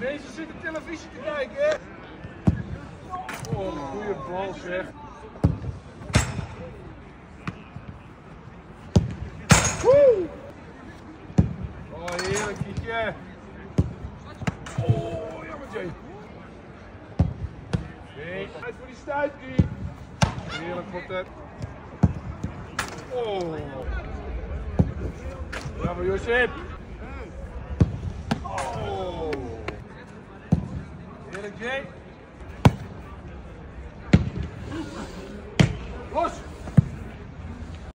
Mensen zitten televisie te kijken, hè? Oh, goede bal zeg. Woe! Oh, heerlijk, Kietje. Oh, jammer, Jay. Nee, uit voor die stuit, Kie. Heerlijk, Fortet. Oh. Bravo, Josip. Oh. Heerlijk, Jay. Los.